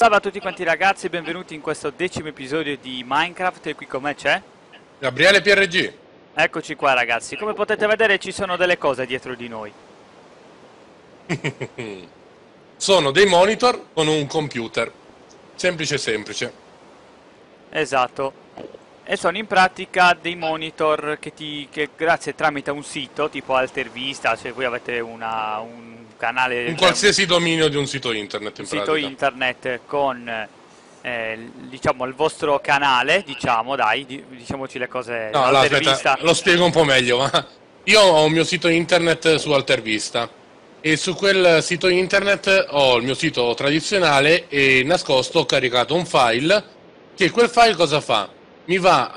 Salve a tutti quanti ragazzi, benvenuti in questo decimo episodio di Minecraft e qui con me c'è Gabriele PRG. Eccoci qua ragazzi, come potete vedere ci sono delle cose dietro di noi Sono dei monitor con un computer. Semplice semplice. Esatto E sono in pratica dei monitor che, ti, che grazie tramite un sito tipo Altervista Se voi avete una, un canale Un qualsiasi dominio di un sito internet in un sito pratica. internet con eh, diciamo il vostro canale, diciamo, dai, di- diciamoci le cose No, allora, aspetta, lo spiego un po' meglio. Ma io ho un mio sito internet su Altervista e su quel sito internet ho il mio sito tradizionale e nascosto ho caricato un file che quel file cosa fa? Mi va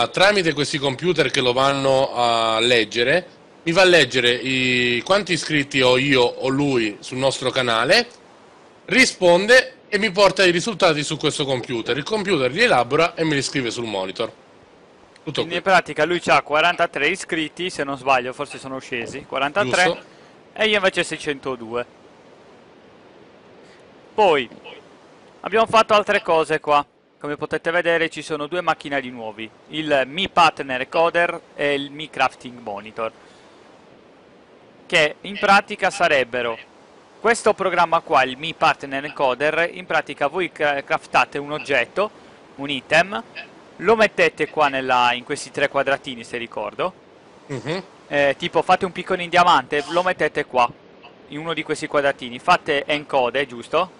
a, tramite questi computer che lo vanno a leggere, mi va a leggere i, quanti iscritti ho io o lui sul nostro canale, risponde e mi porta i risultati su questo computer. Il computer li elabora e me li scrive sul monitor. Tutto Quindi qui. in pratica lui ha 43 iscritti, se non sbaglio, forse sono scesi, 43 Giusto. e io invece 602. Poi abbiamo fatto altre cose qua. Come potete vedere ci sono due macchinari nuovi, il Mi Partner Coder e il Mi Crafting Monitor. Che in pratica sarebbero questo programma qua, il Mi Partner Encoder, in pratica voi cra- craftate un oggetto, un item, lo mettete qua nella- in questi tre quadratini se ricordo, Mhm. eh, tipo fate un piccone in diamante, lo mettete qua, in uno di questi quadratini, fate encode, giusto?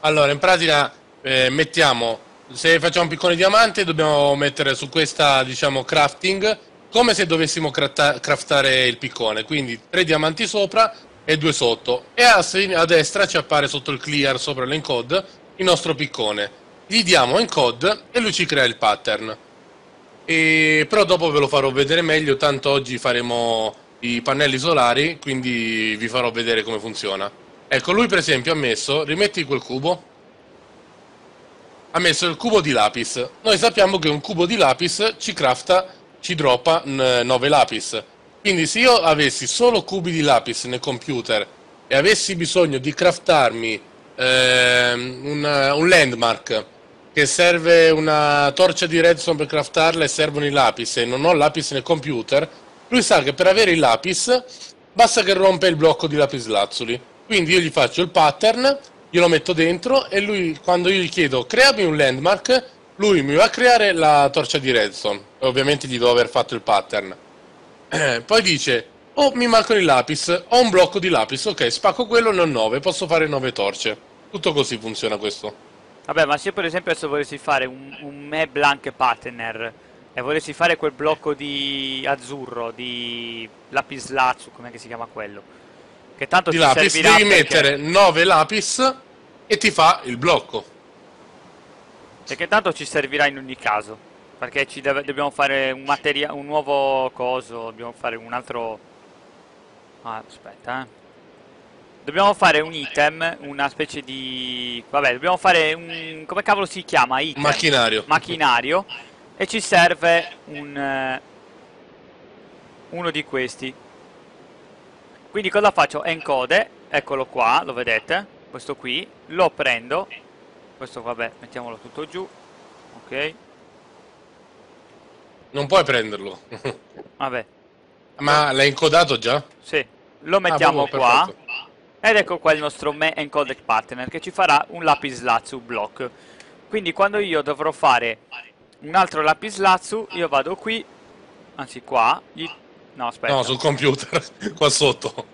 Allora, in pratica eh, mettiamo, se facciamo un piccone diamante, dobbiamo mettere su questa, diciamo, crafting, come se dovessimo craftare il piccone, quindi tre diamanti sopra e due sotto. E a, a destra ci appare sotto il clear, sopra l'encode, il nostro piccone. Gli diamo encode e lui ci crea il pattern. E, però dopo ve lo farò vedere meglio, tanto oggi faremo i pannelli solari, quindi vi farò vedere come funziona. Ecco, lui per esempio ha messo, rimetti quel cubo, ha messo il cubo di lapis. Noi sappiamo che un cubo di lapis ci crafta, ci droppa 9 lapis. Quindi se io avessi solo cubi di lapis nel computer e avessi bisogno di craftarmi ehm, un, un landmark che serve una torcia di redstone per craftarla e servono i lapis e non ho lapis nel computer, lui sa che per avere il lapis basta che rompe il blocco di lapislazzuli. Quindi io gli faccio il pattern, glielo metto dentro e lui quando io gli chiedo creami un landmark, lui mi va a creare la torcia di redstone. E ovviamente gli devo aver fatto il pattern. Eh, Poi dice, oh mi mancano i lapis, ho un blocco di lapis, ok, spacco quello, ne ho 9, posso fare 9 torce. Tutto così funziona questo. Vabbè, ma se io per esempio adesso volessi fare un, un me blank partner e volessi fare quel blocco di azzurro, di lapis lazuli, com'è che si chiama quello? Che tanto Di ci lapis servirà devi perché- mettere 9 lapis e ti fa il blocco. Perché tanto ci servirà in ogni caso. Perché ci deve- dobbiamo fare un materia- un nuovo coso, dobbiamo fare un altro... Ah, aspetta, eh. Dobbiamo fare un item, una specie di... Vabbè, dobbiamo fare un... come cavolo si chiama? Item. Macchinario. Macchinario. E ci serve un... eh, uno di questi. Quindi cosa faccio? Encode, eccolo qua, lo vedete? Questo qui, lo prendo. Questo vabbè, mettiamolo tutto giù. Ok. Non puoi prenderlo. Vabbè, Ma l'hai incodato già? sì. Lo mettiamo proprio, qua. perfetto. Ed ecco qua il nostro me encoded partner che ci farà un lapislazzu block. Quindi quando io dovrò fare un altro lapislazzu, io vado qui, anzi qua, gli... no aspetta. No, sul computer, qua sotto.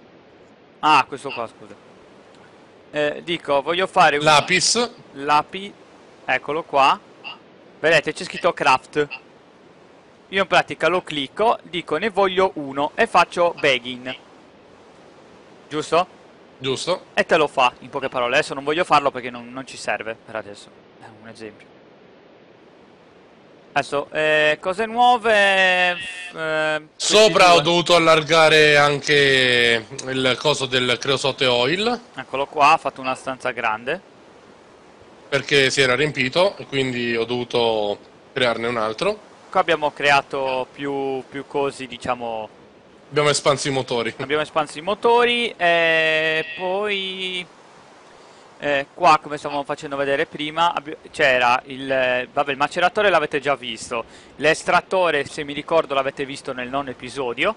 Ah, questo qua, scusa. Eh, dico, voglio fare un Lapis, lapi, eccolo qua. Vedete, c'è scritto craft. Io in pratica lo clicco, dico ne voglio uno e faccio begin. Giusto? giusto? E te lo fa, in poche parole. Adesso non voglio farlo perché non, non ci serve per adesso. È un esempio. Adesso, eh, cose nuove... eh, Sopra ho dovuto allargare anche il coso del creosote oil Eccolo qua, ha fatto una stanza grande. perché si era riempito e quindi ho dovuto crearne un altro. Qua abbiamo creato più, più cosi, diciamo... Abbiamo espanso i motori. Abbiamo espanso i motori e poi... Eh, qua, come stavamo facendo vedere prima, c'era il, il maceratore l'avete già visto, l'estrattore, se mi ricordo, l'avete visto nel nono episodio,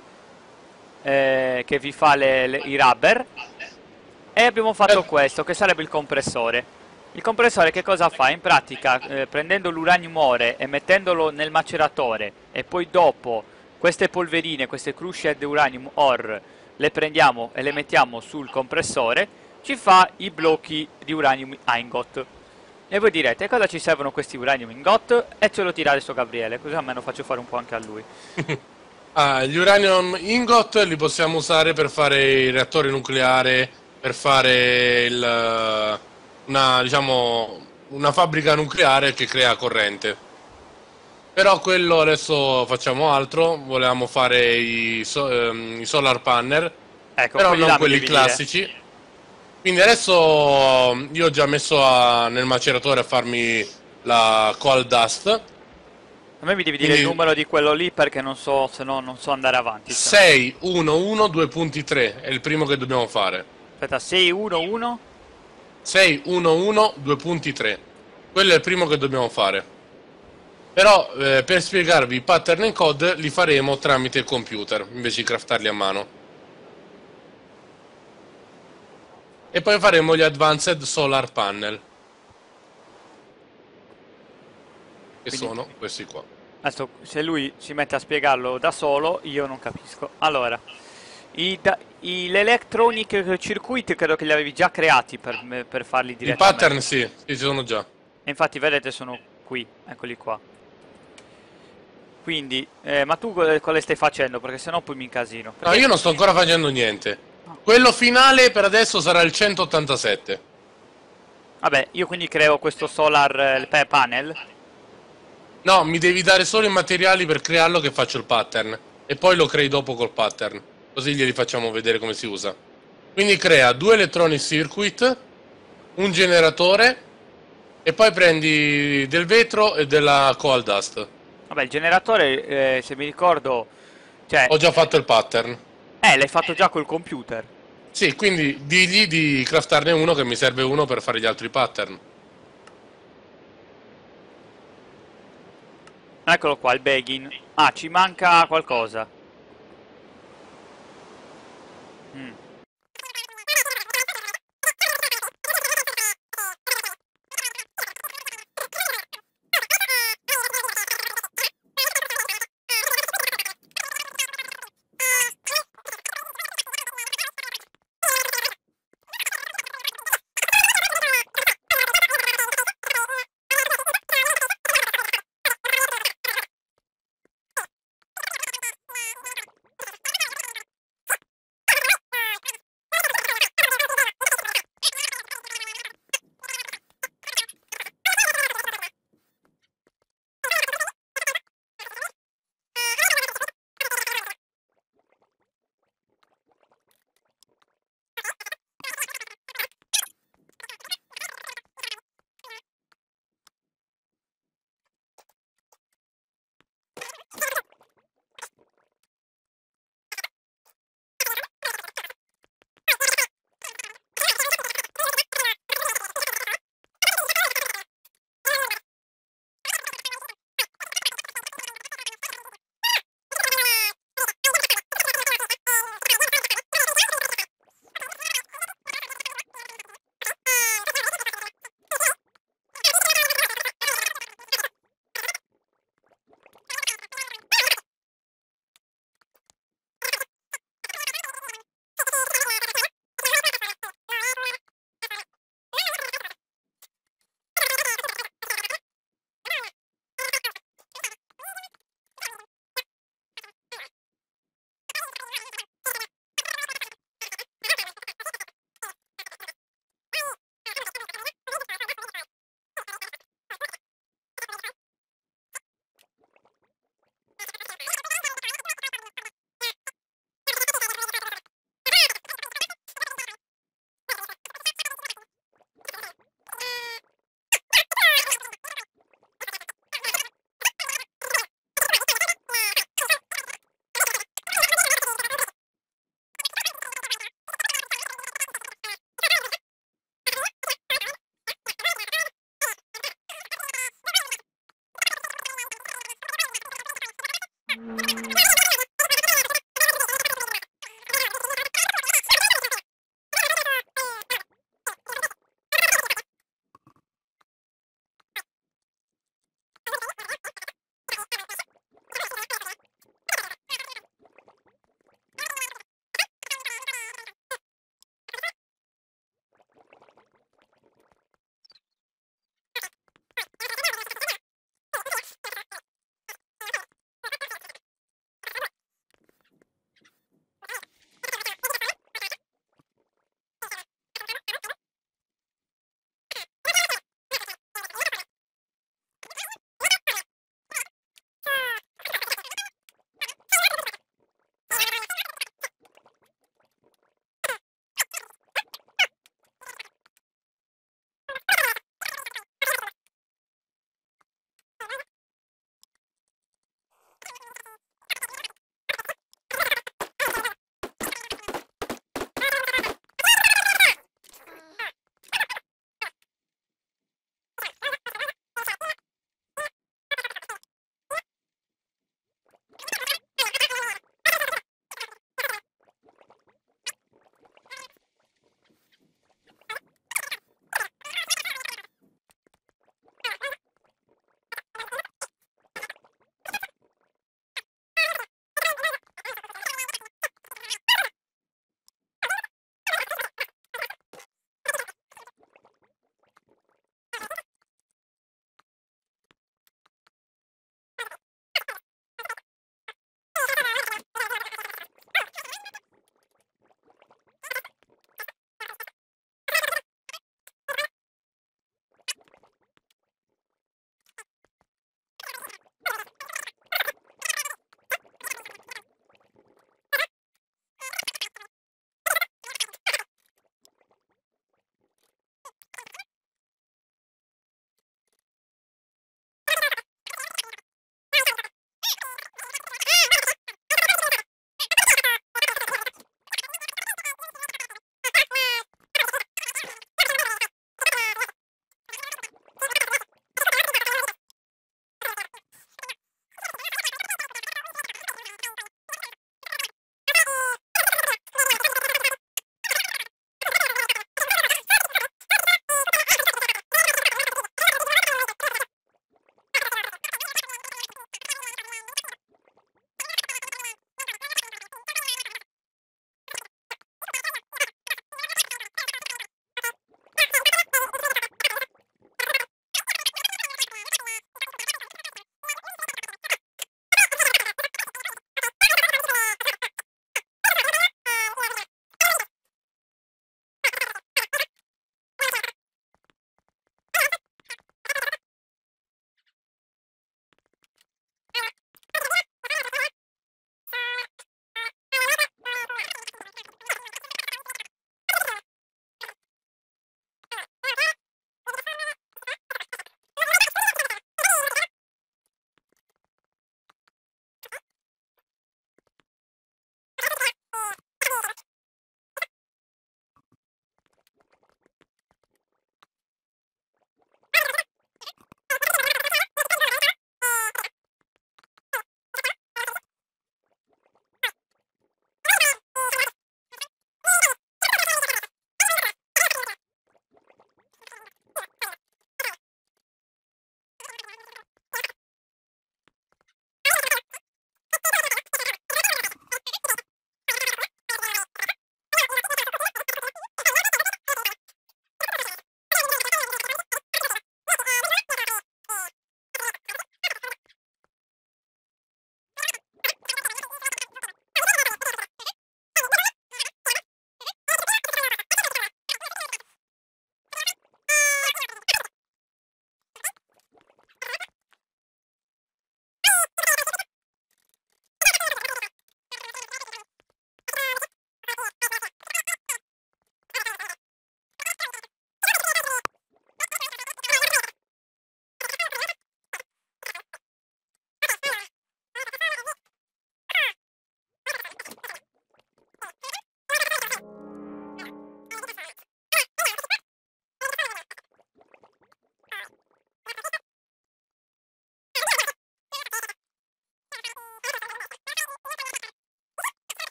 eh, che vi fa le- le- i rubber, e abbiamo fatto questo, che sarebbe il compressore. Il compressore che cosa fa? In pratica, eh, prendendo l'uranium ore e mettendolo nel maceratore, e poi dopo queste polverine, queste crushed uranium ore, le prendiamo e le mettiamo sul compressore, ci fa i blocchi di uranium ingot. E voi direte, cosa ci servono questi uranium ingot? E ce lo tira adesso Gabriele, così almeno faccio fare un po' anche a lui. Ah, gli uranium ingot li possiamo usare per fare il reattore nucleare, per fare il, una, diciamo, una fabbrica nucleare che crea corrente. Però quello adesso facciamo altro, volevamo fare i, so- ehm, i solar panel, Ecco, però non quelli devi dire. Quindi adesso io ho già messo a- nel maceratore a farmi la coal dust. A me mi devi dire il Quindi- numero di quello lì perché non so, se no non so andare avanti. cioè. 6, 1, 1, 2.3 è il primo che dobbiamo fare. Aspetta, 611? 6, 1, 1, 2.3. Quello è il primo che dobbiamo fare. Però eh, per spiegarvi i pattern and code li faremo tramite il computer invece di craftarli a mano. E poi faremo gli advanced solar panel. Che Quindi- sono questi qua. Adesso, se lui si mette a spiegarlo da solo, io non capisco. Allora, i, da- i- l'electronic circuit credo che li avevi già creati per, per farli I direttamente. pattern sì, sì, ci sono già. E infatti, vedete, sono qui, eccoli qua. Quindi, eh, ma tu quale, stai facendo? Perché sennò poi mi incasino. No, io non sto ancora facendo niente. Quello finale per adesso sarà il 187. Vabbè, io quindi creo questo solar eh, pa- panel. No, mi devi dare solo i materiali per crearlo che faccio il pattern. E poi lo crei dopo col pattern. Così glieli facciamo vedere come si usa. Quindi crea due electronic circuit, un generatore e poi prendi del vetro e della coal dust. Vabbè, il generatore, eh, se mi ricordo... Cioè, Ho già fatto il pattern. Eh, l'hai fatto già col computer. Sì, quindi digli di craftarne uno che mi serve uno per fare gli altri pattern. Eccolo qua, il begin. Ah, ci manca qualcosa.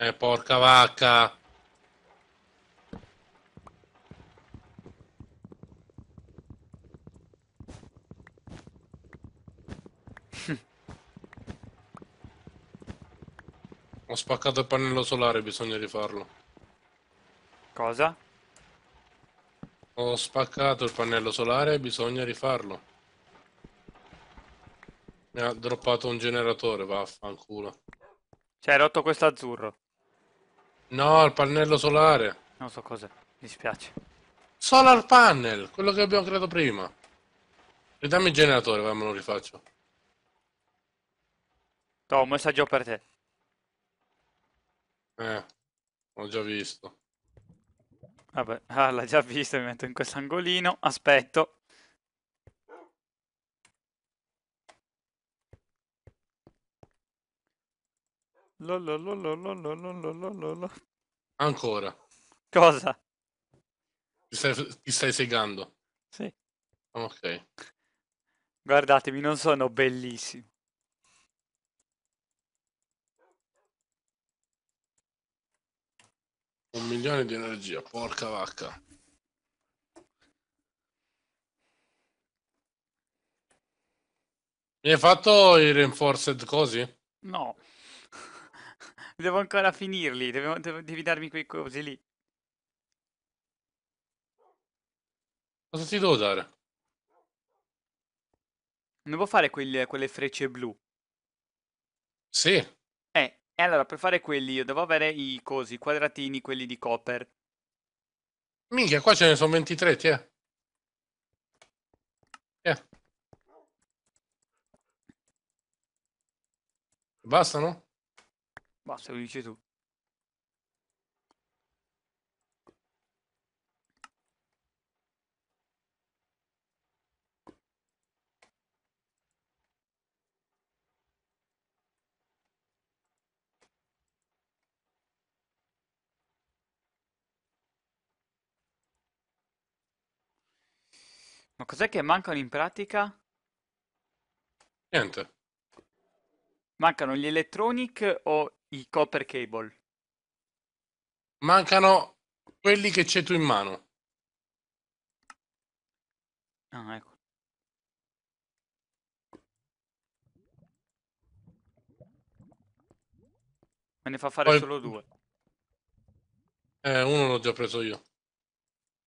Eh, porca vacca. Ho spaccato il pannello solare, bisogna rifarlo. Cosa? Ho spaccato il pannello solare, bisogna rifarlo. Mi ha droppato un generatore, vaffanculo. Cioè, hai rotto questo azzurro. No, il pannello solare. Non so cos'è. Mi dispiace. Solar panel, quello che abbiamo creato prima. Ridammi il generatore, va, me lo rifaccio. Ho un messaggio per te. Eh, ho già visto. Vabbè, ah, l'ha già visto, mi metto in questo angolino. Aspetto. Lolololololololololo. Ancora. Cosa? Ti stai, ti stai segando. Sì. Ok. Guardatemi, non sono bellissimo. Un milione di energia, porca vacca. Mi hai fatto i reinforced così? No. Devo ancora finirli, devo- devo- devi darmi quei cosi lì. Cosa ti devo dare? Non devo fare quelle, quelle frecce blu. Sì. Eh, e allora per fare quelli io devo avere i cosi, i quadratini, quelli di copper. Minchia, qua ce ne sono 23, ti è. Eh. Bastano? Basta, lo dici tu. Ma cos'è che mancano in pratica? Niente. Mancano gli electronic o i copper cable? Mancano quelli che c'è tu in mano. Ah, ecco. Me ne fa fare Poi- solo due. Eh, uno l'ho già preso io.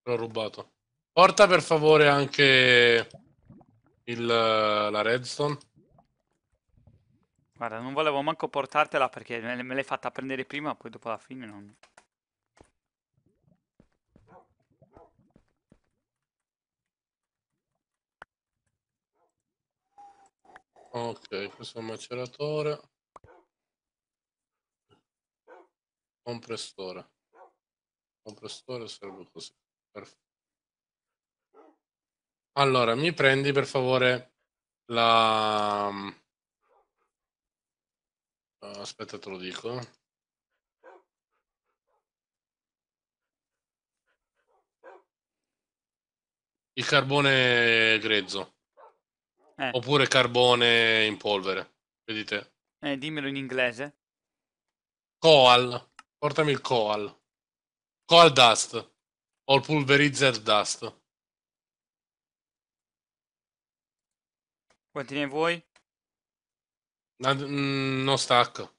L'ho rubato. Porta per favore anche il, la redstone. Guarda, non volevo manco portartela perché me l'hai fatta prendere prima, poi dopo la fine non... Ok, questo è un maceratore. Compressore. Compressore serve così. Perfetto. Allora, mi prendi per favore la... Aspetta, te lo dico. Il carbone grezzo. Eh, Oppure carbone in polvere. Vedete? eh, dimmelo in inglese. Coal. Portami il coal. Coal dust. O il pulverizzer dust. Quanti ne vuoi? Mm, non stacco.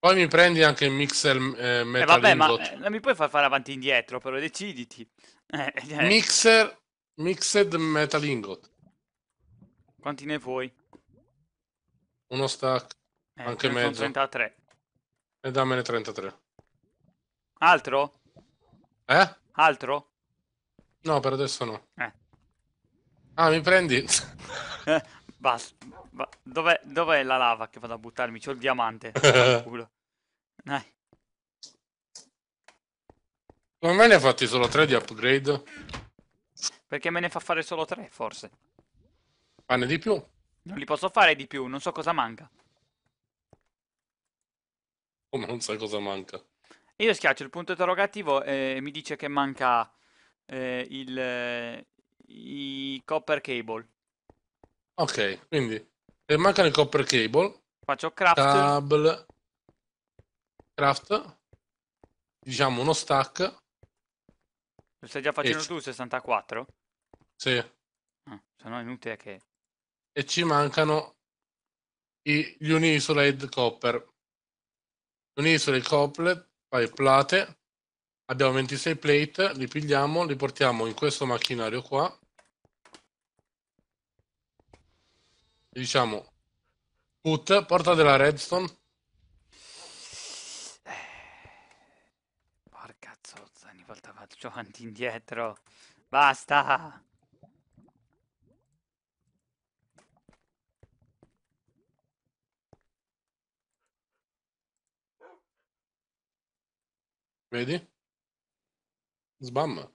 Poi mi prendi anche il mixer eh, Eh metal vabbè, ma ingot. eh, non mi puoi far fare avanti e indietro, però deciditi. Eh, eh, Mixer mixed metal ingot. quanti ne vuoi? Uno stack. Eh, Anche mezzo. 33. E dammene 33. Altro? Eh? Altro? No, per adesso no. Eh. Ah, mi prendi? Basta. Ba- dov'è, dov'è la lava che vado a buttarmi? C'ho il diamante. Culo. Dai. Come me ne hai fatti solo 3 di upgrade? Perché me ne fa fare solo tre, forse. Fanne di più. Non li posso fare di più, non so cosa manca. Come non sai cosa manca. Io schiaccio il punto interrogativo e mi dice che manca eh, il, eh, i copper cable. Ok, quindi se mancano i copper cable, Faccio craft. cable, craft, diciamo uno stack, Lo stai già facendo c- tu 64? sì, Ah, se no è inutile che... e ci mancano i- gli unisolate copper. Unisolate copper, poi plate, abbiamo 26 plate, li pigliamo, li portiamo in questo macchinario qua. E diciamo, put, porta della redstone, Porca zozza, ogni volta faccio avanti indietro. Basta! Vedi? Sbam.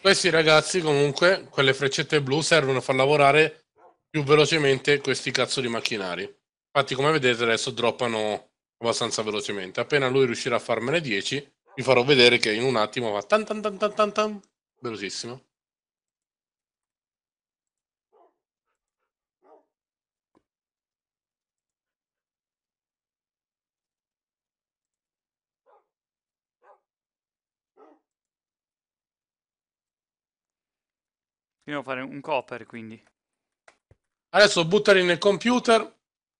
Questi ragazzi comunque, quelle freccette blu, servono a far lavorare più velocemente questi cazzo di macchinari. Infatti, come vedete, adesso droppano abbastanza velocemente. Appena lui riuscirà a farmene 10, vi farò vedere che in un attimo va tan tan tan tan tan tan, velocissimo. Devo fare un copper, quindi. Adesso buttali nel computer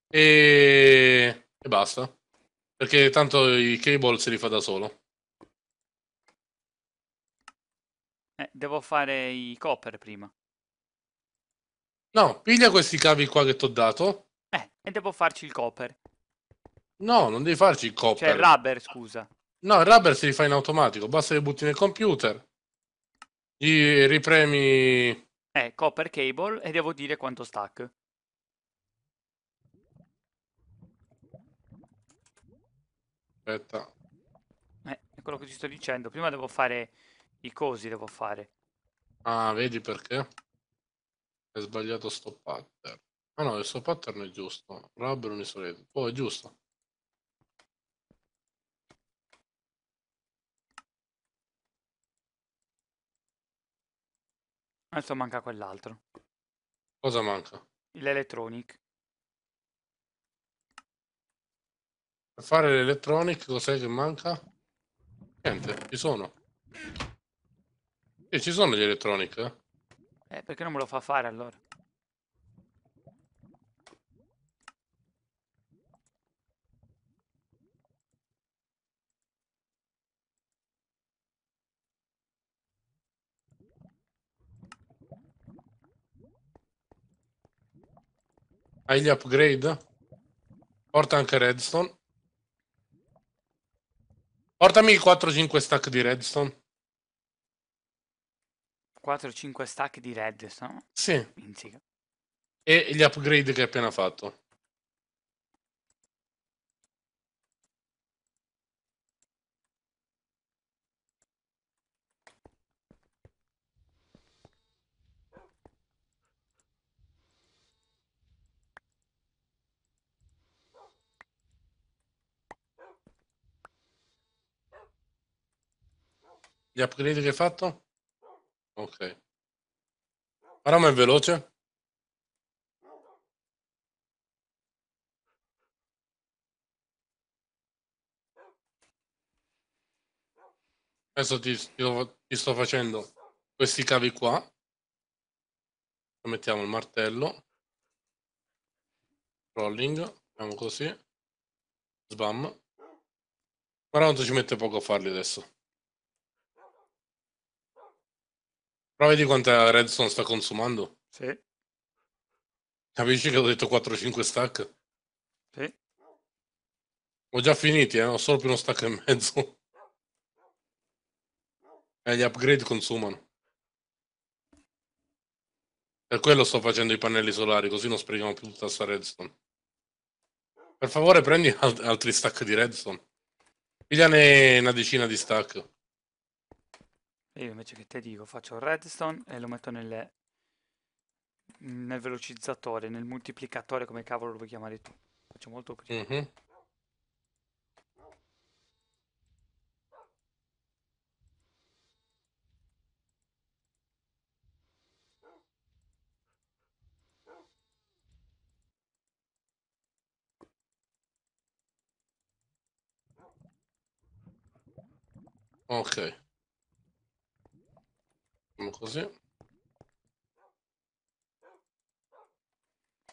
e... e basta. Perché tanto i cable se li fa da solo. Eh, devo fare i copper prima. No, piglia questi cavi qua che ti ho dato. Eh, e devo farci il copper. No, non devi farci il Cioè copper. il rubber, scusa. No, il rubber si rifà in automatico. Basta che butti nel computer. Gli ripremi... Eh, copper cable e devo dire quanto stack. Aspetta. Eh, è quello che ti sto dicendo. Prima devo fare i cosi, devo fare. Ah, vedi perché? Hai sbagliato sto pattern. Ah no, questo pattern è giusto. Rubber unisolate. Oh, è giusto. Adesso manca quell'altro. Cosa manca? L'electronic. Per fare l'electronic cos'è che manca? Niente, ci sono. Sì, ci sono gli electronic, eh? Eh, perché non me lo fa fare allora? Hai gli upgrade? Porta anche redstone. Portami 4-5 stack di redstone. 4-5 stack di redstone. Sì. Minzica. E gli upgrade che hai appena fatto. Gli upgrade che hai fatto? Ok. Ora è veloce. Adesso ti, ti- sto facendo questi cavi qua. Mettiamo il martello. Rolling. Facciamo così. Sbam. Guarda quanto ci mette poco a farli adesso. Però vedi quanta redstone sta consumando? Sì, Capisci che ho detto 4-5 stack? sì. Ho già finiti, eh? Ho solo più uno stack e mezzo. E gli upgrade consumano. Per quello sto facendo i pannelli solari, così non sprechiamo più tutta sta redstone. Per favore prendi al- altri stack di redstone. Pigliane una decina di stack. E io invece che te dico, faccio redstone e lo metto nelle- nel velocizzatore, nel moltiplicatore, come cavolo lo vuoi chiamare tu. faccio molto prima. Mhm. Ok. Così.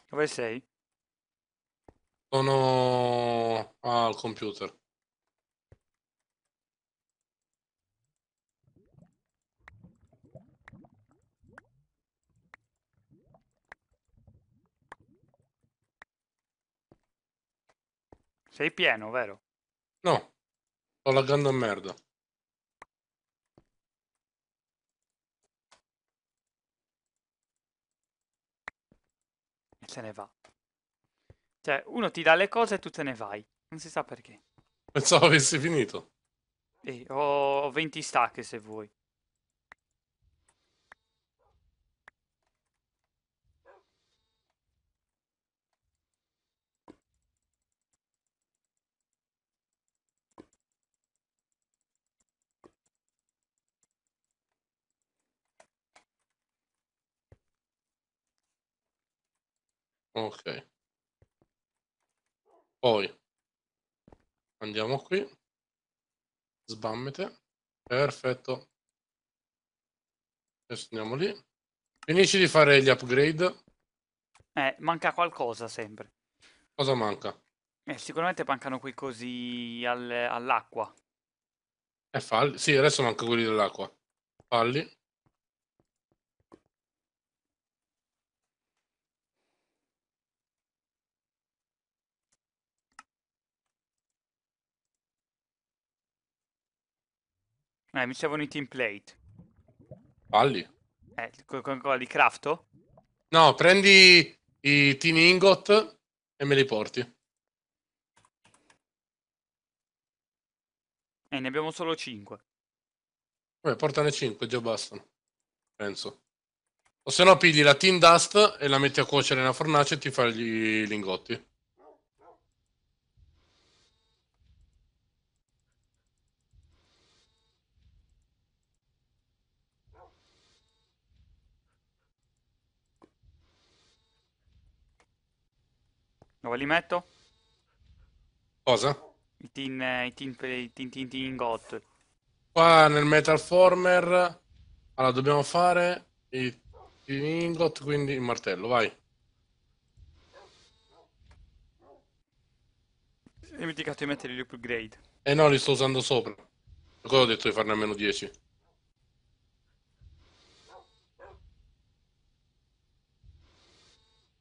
Dove sei? Sono al computer. Sei pieno, vero? No, sto laggando a merda. Se ne va. Cioè, uno ti dà le cose e tu te ne vai. Non si sa perché. Pensavo avessi finito. E ho 20 stack se vuoi. Ok. Poi andiamo qui. Sbammete. Perfetto. Adesso andiamo lì. Finisci di fare gli upgrade. Eh, manca qualcosa sempre. Cosa manca? Eh, sicuramente mancano quei cosi al- all'acqua. E falli. Sì, adesso manca quelli dell'acqua. Falli. Eh, mi servono i template. Falli. Eh, con, con quello di crafto? No, prendi i tin ingot e me li porti. Eh, ne abbiamo solo 5. Vabbè, portane 5, già bastano. Penso. O se no pigli la tin dust e la metti a cuocere nella fornace e ti fai gli lingotti. Dove li metto? Cosa? I tin, eh, i tin, i tin, tin, tin got. Qua nel Metal Former allora dobbiamo fare i tin ingot, quindi il martello, vai. Ho dimenticato di mettere gli upgrade. E no, li sto usando sopra. Quello ho detto di farne almeno 10.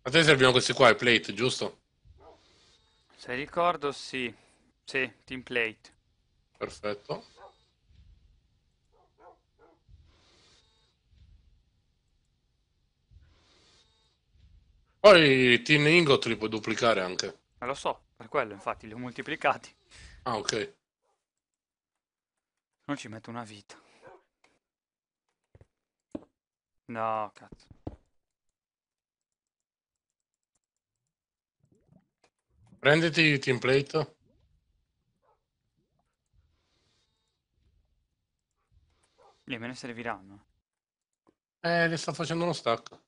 A te servivano questi qua, i plate, giusto? Se ricordo, sì. Sì, template. Perfetto. Poi i tin ingot li puoi duplicare anche. Ma lo so, per quello infatti li ho moltiplicati. Ah, ok. Non ci metto una vita. No, cazzo. Prenditi i template. Lì me ne serviranno. Eh, li sta facendo uno stack.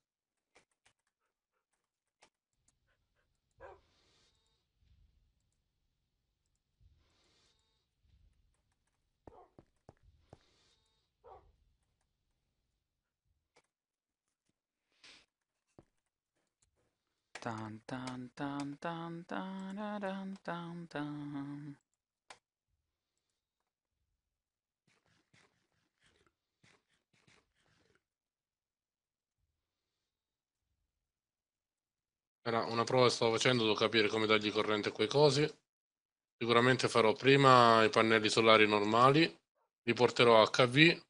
Tan tan tan tan tan tan tan. Era una prova che stavo facendo, devo capire come dargli corrente a quei cosi. Sicuramente farò prima i pannelli solari normali, li porterò a HV,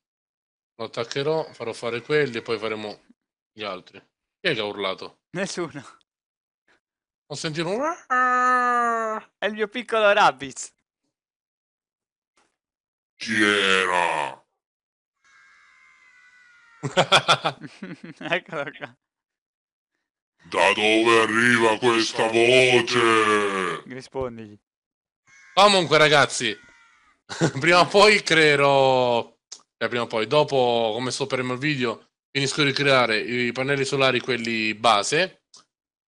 lo attaccherò, farò fare quelli e poi faremo gli altri. Chi è che ha urlato? Nessuno. Ho sentito un... È il mio piccolo Rabbids. Chi era? Eccolo qua. Da dove arriva questa voce? Rispondigli. Comunque, ragazzi, prima o poi creerò. Cioè, prima o poi, dopo come sopperemo il video, finisco di creare i pannelli solari, quelli base.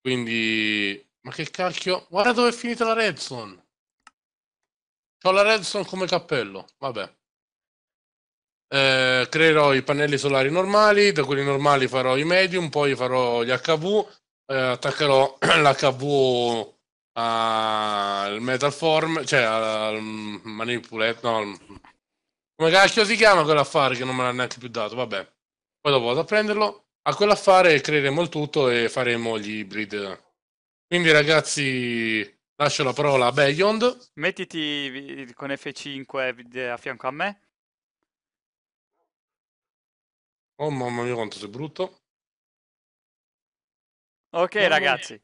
Quindi. Ma che cacchio? Guarda dove è finita la redstone. Ho la redstone come cappello. Vabbè. Eh, creerò i pannelli solari normali, da quelli normali farò i medium, poi farò gli HV, eh, attaccherò l'HV al metal form, cioè al manipulate, no, al- come cacchio si chiama quell'affare che non me l'ha neanche più dato, vabbè. Poi dopo vado a prenderlo, a quell'affare creeremo il tutto e faremo gli hybrid. Quindi ragazzi, lascio la parola a Beyond. Mettiti con F5 vi- a fianco a me. Oh mamma mia quanto sei brutto. Ok, Mamma mia. ragazzi.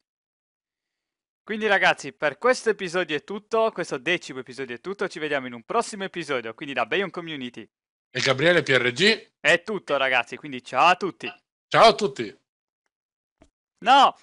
Quindi, ragazzi, per questo episodio è tutto. Questo decimo episodio è tutto. Ci vediamo in un prossimo episodio. Quindi, da Bayon Community E Gabriele PRG. è tutto, ragazzi. Quindi, ciao a tutti. Ciao a tutti. No!